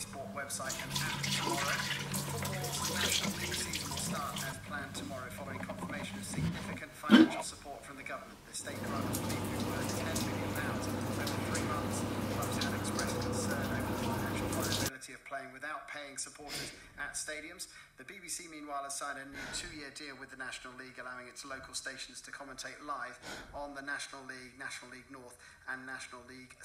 Sport website and app tomorrow. Football's National League season will start as planned tomorrow following confirmation of significant financial support from the government. The state grant will be worth £10 million over three months. Clubs have expressed concern over the financial viability of playing without paying supporters at stadiums. The BBC, meanwhile, has signed a new two-year deal with the National League, allowing its local stations to commentate live on the National League, National League North, and National League.